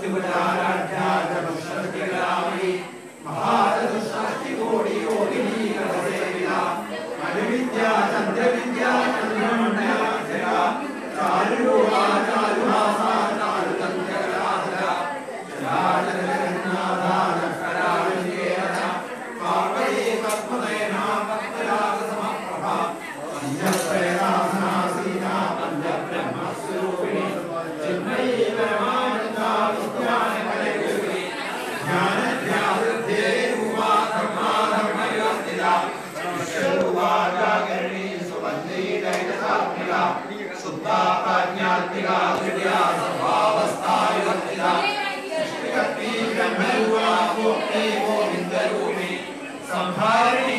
शक्तिभटाराध्यादमशक्तिकलामणि भारतषष्टिकोटियोगिनीकरसेविना अनुविद्या चन्द्रविद्या चन्द्रमण्डलाक्षरा चारुरूपा चारुभासा चारुतन्त्रकलाधरा चराचरजगन्नाथानकराविशेषा पापये पद्मनयना पद्मरागसमप्रभा पञ्चप्रयासनासीना पञ्चब्रह्मस्वरूप। सर्ववाजागरणी सुबन्धी दैनसात्मिका शुद्धा प्राज्ञात्मिका त्रिटिया स्वभावस्था विभक्तिदा श्रीकर्ती ब्रह्मरूपा भोक्ति गोविन्दरूपी संभारिणी